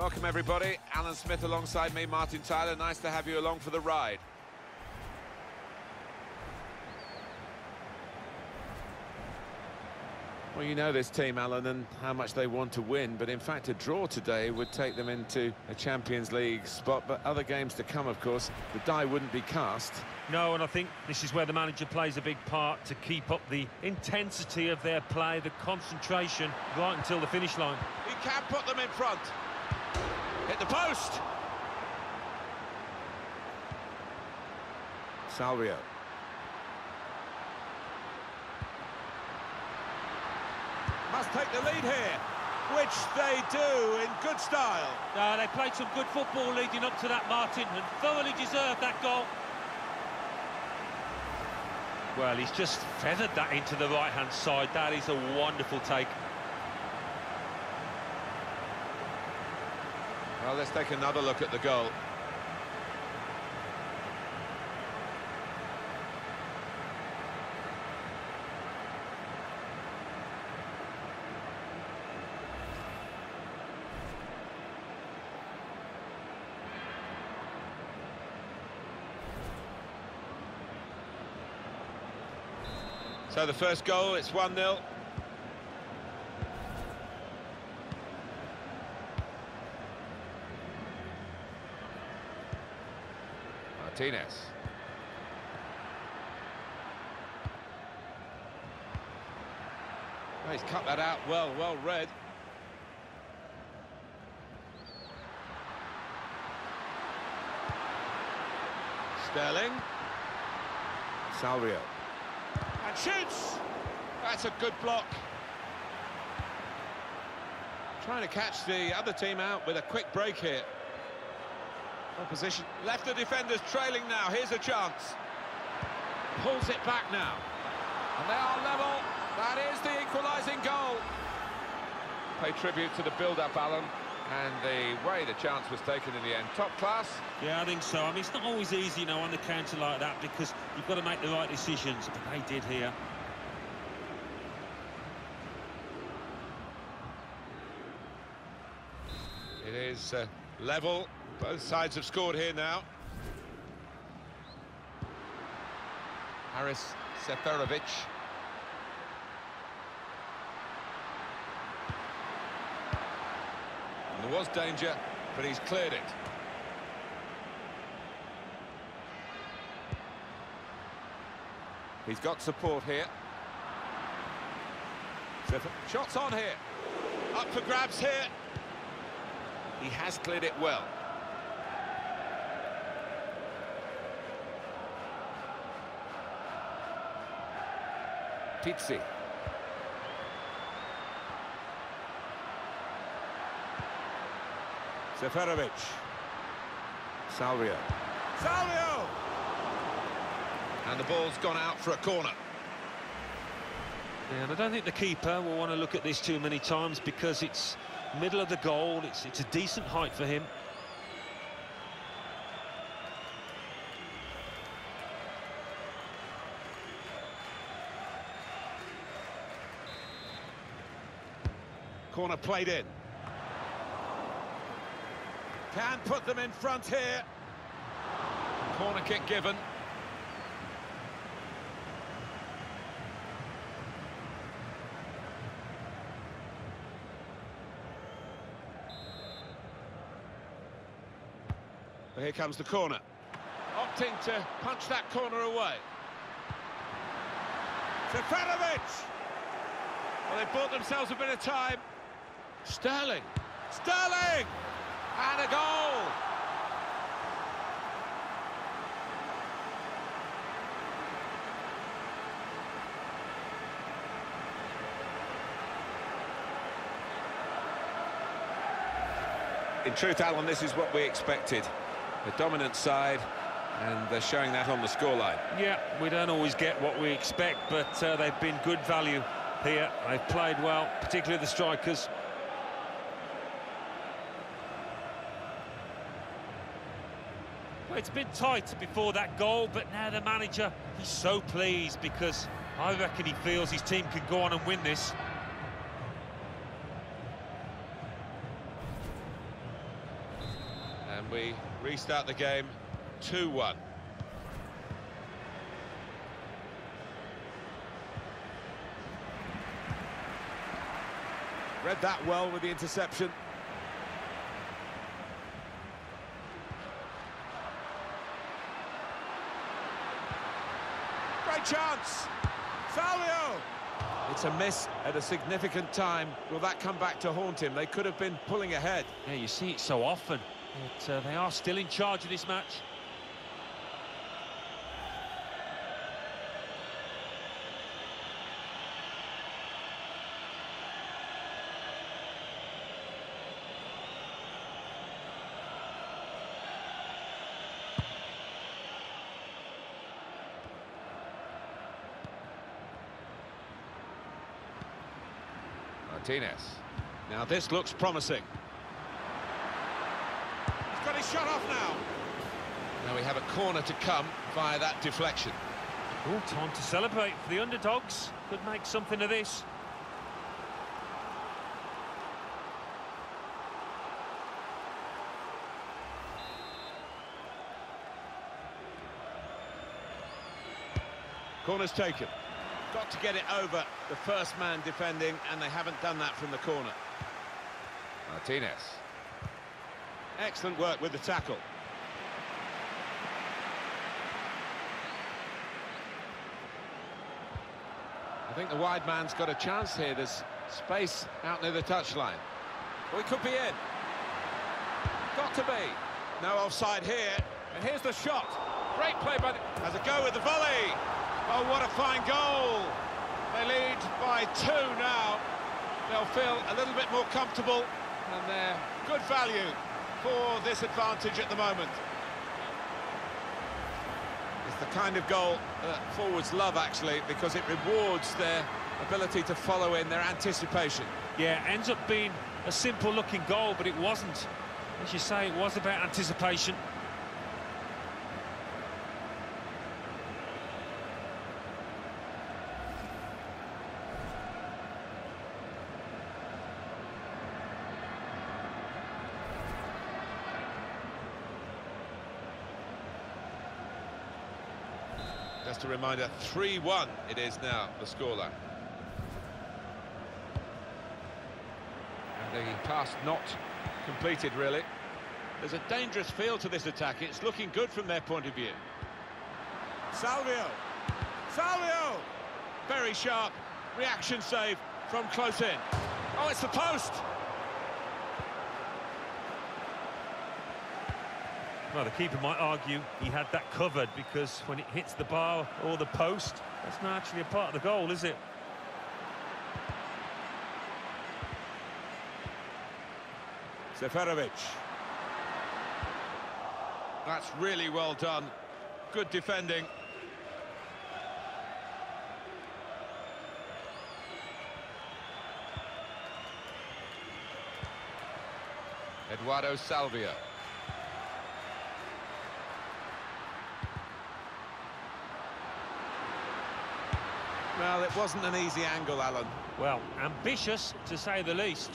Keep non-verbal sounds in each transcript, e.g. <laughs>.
Welcome, everybody. Alan Smith alongside me, Martin Tyler. Nice to have you along for the ride. Well, you know this team, Alan, and how much they want to win, but in fact a draw today would take them into a Champions League spot, but other games to come, of course, the die wouldn't be cast. No, and I think this is where the manager plays a big part to keep up the intensity of their play, the concentration, right until the finish line. He can put them in front. Hit the post! Salvio. Must take the lead here, which they do in good style. Uh, they played some good football leading up to that, Martin, and thoroughly deserved that goal. Well, he's just feathered that into the right-hand side. That is a wonderful take. Well, let's take another look at the goal. So the first goal, it's 1-0. Martinez. Oh, he's cut that out well, well read. Sterling. Salvio. And shoots! That's a good block. Trying to catch the other team out with a quick break here. Opposition left the defenders trailing now. Here's a chance. Pulls it back now. And they are level. That is the equalising goal. Pay tribute to the build-up, Alan, and the way the chance was taken in the end. Top class. Yeah, I think so. I mean, it's not always easy, you know, on the counter like that because you've got to make the right decisions, but they did here. It is uh, level. Both sides have scored here now. Haris Seferovic. And there was danger, but he's cleared it. He's got support here. Shots on here. Up for grabs here. He has cleared it well. Pizzi. Seferovic. Salvio. Salvio! And the ball's gone out for a corner. Yeah, and I don't think the keeper will want to look at this too many times because it's middle of the goal, it's, it's a decent height for him. Corner played in. Can put them in front here. Corner kick given. But here comes the corner. Opting to punch that corner away. Seferovic! Well, they bought themselves a bit of time. Sterling. Sterling! And a goal! In truth, Alan, this is what we expected. The dominant side, and they're showing that on the scoreline. Yeah, we don't always get what we expect, but uh, they've been good value here. They've played well, particularly the strikers. It's been tight before that goal, but now the manager, he's so pleased because I reckon he feels his team can go on and win this. And we restart the game, 2-1. Read that well with the interception. Chance! Salvio! It's a miss at a significant time. Will that come back to haunt him? They could have been pulling ahead. Yeah, you see it so often. But uh, they are still in charge of this match. Martinez. Now this looks promising. He's got his shot off now. Now we have a corner to come via that deflection. Oh, time to celebrate for the underdogs. Could make something of this. Corner's taken. Got to get it over the first man defending, and they haven't done that from the corner. Martinez. Excellent work with the tackle. I think the wide man's got a chance here. There's space out near the touchline. We could be in. Got to be. No offside here. And here's the shot. Great play by the... Has a go with the volley. Oh, what a fine goal. They lead by two now. They'll feel a little bit more comfortable and they're good value for this advantage at the moment. It's the kind of goal that forwards love, actually, because it rewards their ability to follow in, their anticipation. Yeah, ends up being a simple-looking goal, but it wasn't. As you say, it was about anticipation. Just a reminder, 3-1 it is now, the scoreline. And the pass not completed, really. There's a dangerous feel to this attack. It's looking good from their point of view. Salvio! Salvio! Very sharp. Reaction save from close in. Oh, it's the post! Well, the keeper might argue he had that covered because when it hits the bar or the post, that's not actually a part of the goal, is it? Seferovic. That's really well done. Good defending. Eduardo Salvio. Well, it wasn't an easy angle, Alan. Well, ambitious, to say the least.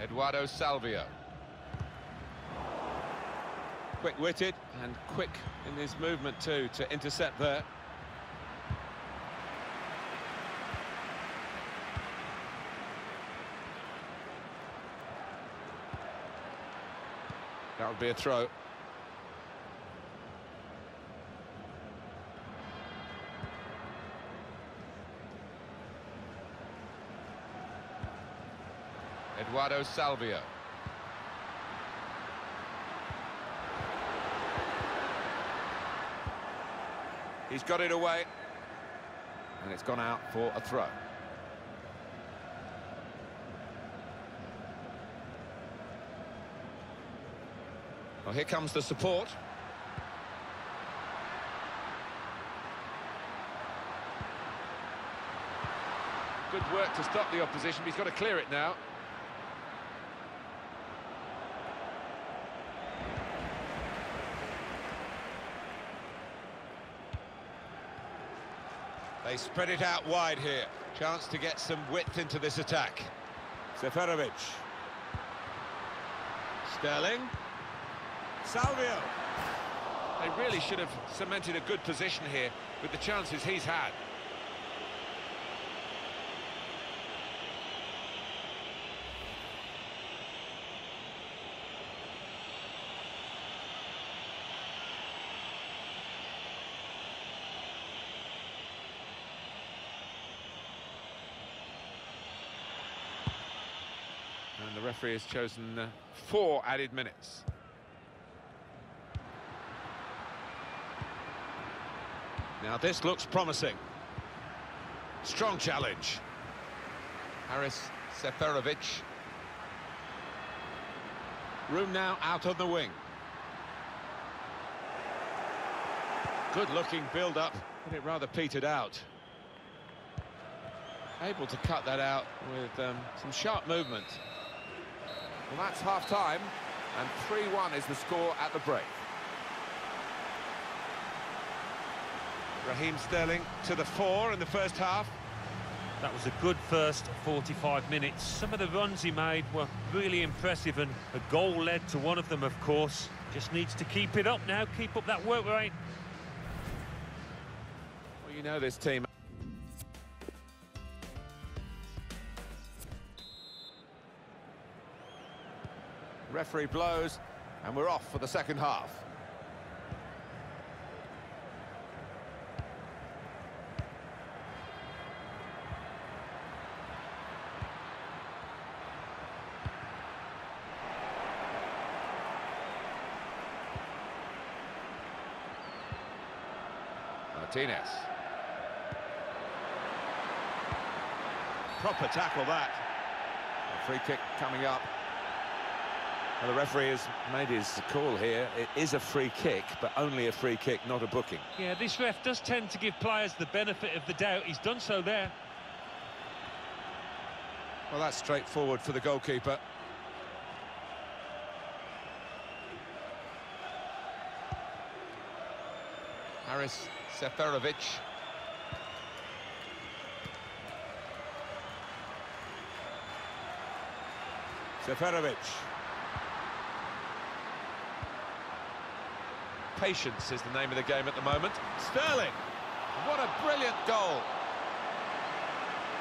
Eduardo Salvio. Quick-witted and quick in his movement too to intercept there. That would be a throw. Eduardo Salvio. He's got it away. And it's gone out for a throw. Well, here comes the support. Good work to stop the opposition, he's got to clear it now. They spread it out wide here. Chance to get some width into this attack. Seferovic. Sterling. Salvio. They really should have cemented a good position here with the chances he's had. And the referee has chosen four added minutes. Now this looks promising. Strong challenge. Haris Seferovic. Room now out on the wing. Good looking build up, but it rather petered out. Able to cut that out with um, some sharp movement. Well, that's half-time, and 3-1 is the score at the break. Raheem Sterling to the fore in the first half. That was a good first 45 minutes. Some of the runs he made were really impressive, and a goal led to one of them, of course. Just needs to keep it up now, keep up that work rate. Well, you know this team. Referee blows, and we're off for the second half. Martinez. Proper tackle that. A free kick coming up. Well, the referee has made his call here. It is a free kick, but only a free kick, not a booking. Yeah, this ref does tend to give players the benefit of the doubt. He's done so there. Well, that's straightforward for the goalkeeper. Haris Seferovic. Seferovic. Patience is the name of the game at the moment. Sterling. What a brilliant goal.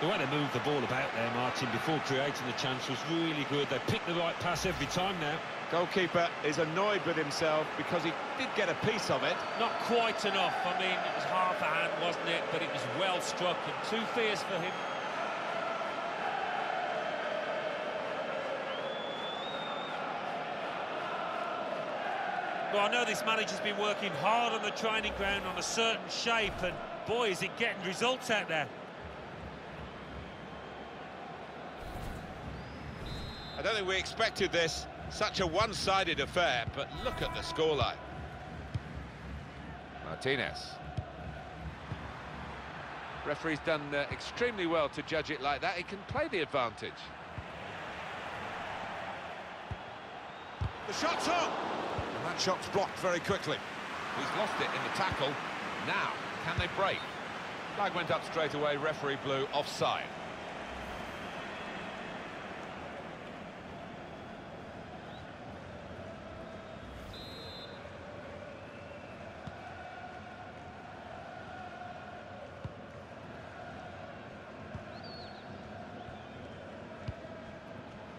The way they moved the ball about there, Martin, before creating the chance was really good. They picked the right pass every time now. Goalkeeper is annoyed with himself because he did get a piece of it. Not quite enough. I mean, it was half a hand, wasn't it? But it was well struck and too fierce for him. Well, I know this manager's been working hard on the training ground on a certain shape, and boy, is it getting results out there. I don't think we expected this, such a one-sided affair, but look at the scoreline. Martinez. Referee's done uh, extremely well to judge it like that. He can play the advantage. The shot's on! Shot's blocked very quickly. He's lost it in the tackle. Now, can they break? Flag went up straight away, referee blew offside.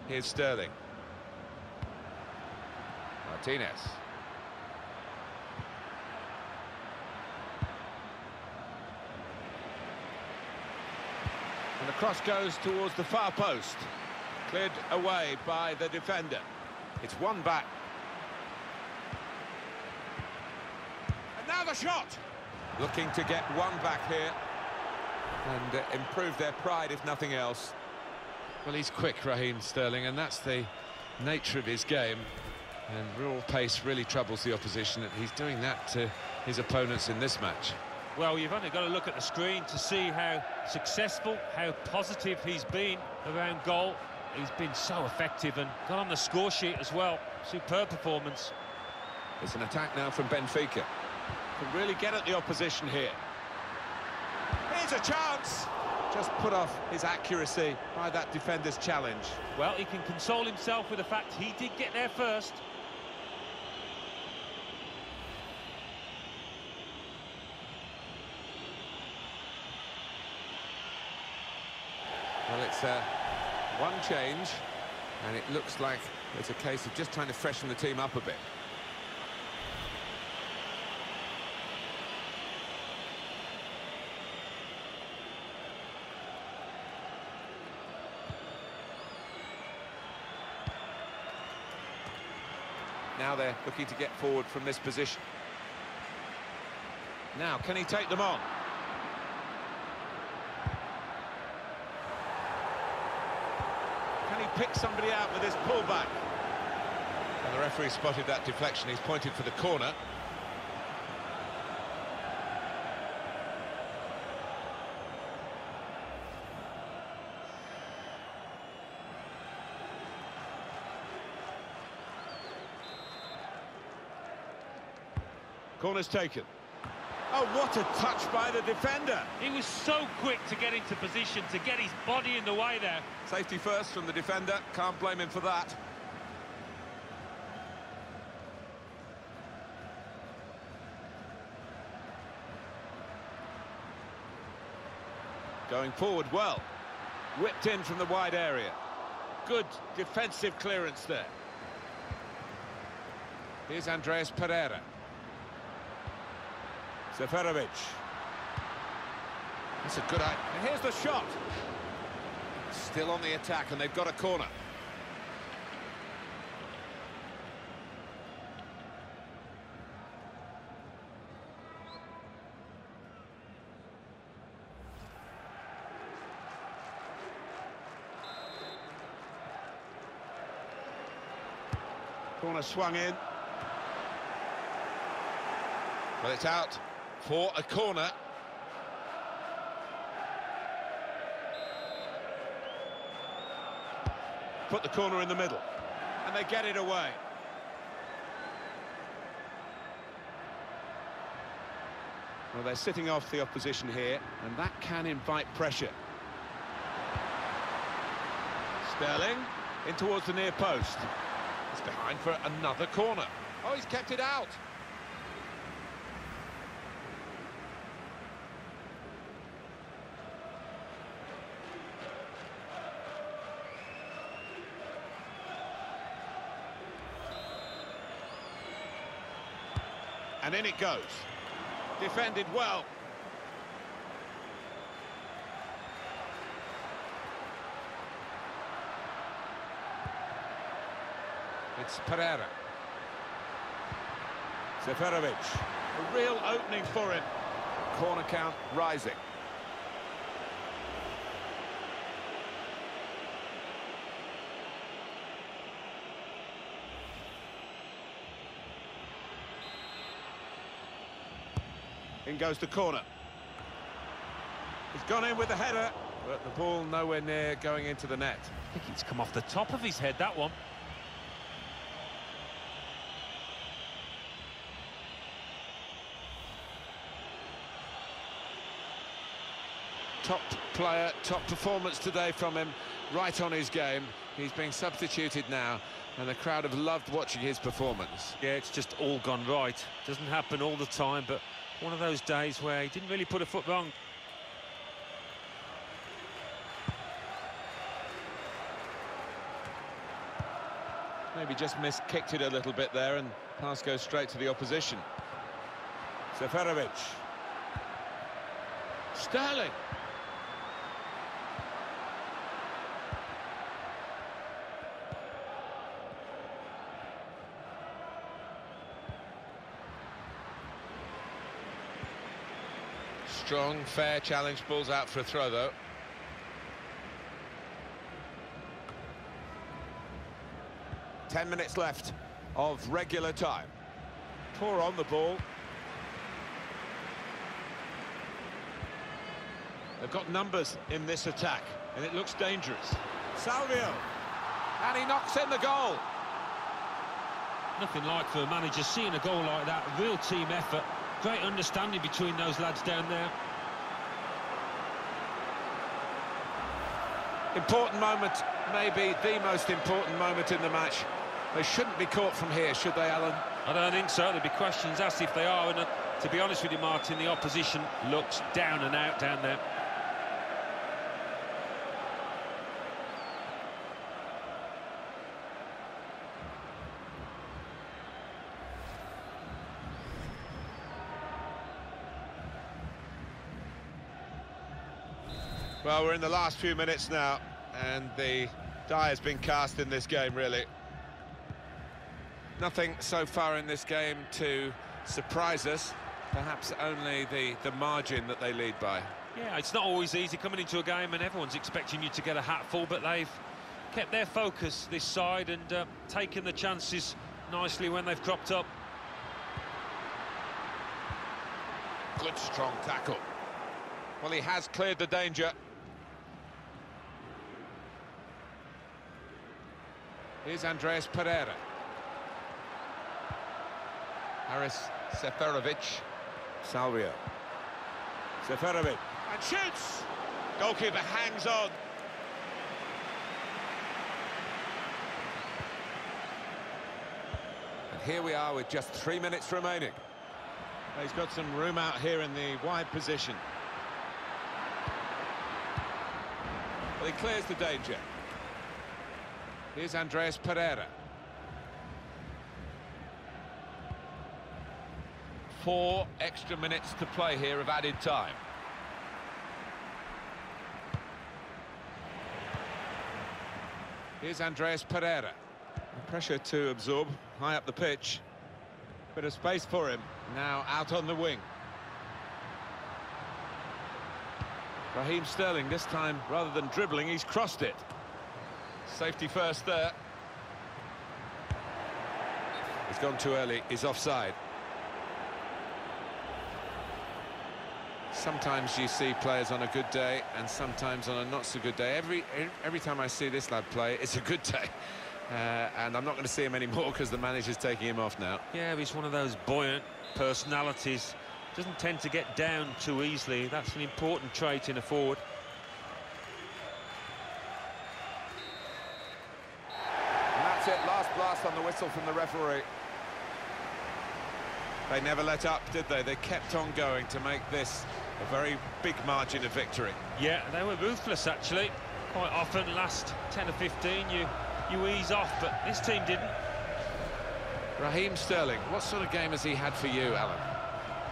Here's Sterling. Martinez. Cross goes towards the far post. Cleared away by the defender. It's one back. And now the shot! Looking to get one back here. And uh, improve their pride, if nothing else. Well, he's quick, Raheem Sterling, and that's the nature of his game. And raw pace really troubles the opposition, and he's doing that to his opponents in this match. Well, you've only got to look at the screen to see how successful, how positive he's been around goal. He's been so effective and got on the score sheet as well. Superb performance. It's an attack now from Benfica. Can really get at the opposition here. Here's Here's a chance! Just put off his accuracy by that defender's challenge. Well, he can console himself with the fact he did get there first. It's uh, one change, and it looks like it's a case of just trying to freshen the team up a bit. Now they're looking to get forward from this position. Now, can he take them on? Can he pick somebody out with his pullback? And the referee spotted that deflection. He's pointed for the corner. Corner's taken. Oh, what a touch by the defender. He was so quick to get into position, to get his body in the way there. Safety first from the defender, can't blame him for that. Going forward well. Whipped in from the wide area. Good defensive clearance there. Here's Andreas Pereira. Seferovic. That's a good eye. And here's the shot. Still on the attack, and they've got a corner. Corner swung in. Well, it's out for a corner. Put the corner in the middle. And they get it away. Well, they're sitting off the opposition here, and that can invite pressure. Sterling in towards the near post. He's behind for another corner. Oh, he's kept it out. And in it goes. Defended well. It's Pereira. Seferovic. A real opening for him. Corner count rising. In goes the corner. He's gone in with the header, but the ball nowhere near going into the net. I think it's come off the top of his head, that one. Top player, top performance today from him, right on his game. He's being substituted now, and the crowd have loved watching his performance. Yeah, it's just all gone right. Doesn't happen all the time, but one of those days where he didn't really put a foot wrong. Maybe just miss-kicked it a little bit there, and pass goes straight to the opposition. Seferovic. Sterling. Strong, fair challenge, balls out for a throw, though. Ten minutes left of regular time. Poor on the ball. They've got numbers in this attack, and it looks dangerous. Salvio, and he knocks in the goal. Nothing like for a manager seeing a goal like that. Real team effort. Great understanding between those lads down there. Important moment, maybe the most important moment in the match. They shouldn't be caught from here, should they, Alan? I don't think so. There'll be questions asked if they are. And to be honest with you, Martin, the opposition looks down and out down there. Well, we're in the last few minutes now, and the die has been cast in this game, really. Nothing so far in this game to surprise us, perhaps only the, the margin that they lead by. Yeah, it's not always easy coming into a game and everyone's expecting you to get a hatful, but they've kept their focus this side and uh, taken the chances nicely when they've cropped up. Good, strong tackle. Well, he has cleared the danger. Here's Andreas Pereira. Haris Seferovic. Salvio. Seferovic. And shoots! Goalkeeper hangs on. And here we are with just three minutes remaining. He's got some room out here in the wide position. Well, he clears the danger. Here's Andreas Pereira. Four extra minutes to play here of added time. Here's Andreas Pereira. Pressure to absorb, high up the pitch. Bit of space for him, now out on the wing. Raheem Sterling, this time, rather than dribbling, he's crossed it. Safety first there. He's gone too early, he's offside. Sometimes you see players on a good day and sometimes on a not so good day. Every every time I see this lad play, it's a good day. <laughs> Uh, and I'm not going to see him anymore because the manager's taking him off now. Yeah, he's one of those buoyant personalities. Doesn't tend to get down too easily. That's an important trait in a forward. That's it, last blast on the whistle from the referee. They never let up, did they? They kept on going to make this a very big margin of victory. Yeah, they were ruthless, actually. Quite often, last 10 or 15, you you ease off, but this team didn't. Raheem Sterling, what sort of game has he had for you, Alan?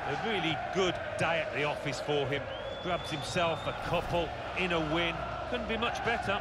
A really good day at the office for him. Grabs himself a couple in a win. Couldn't be much better.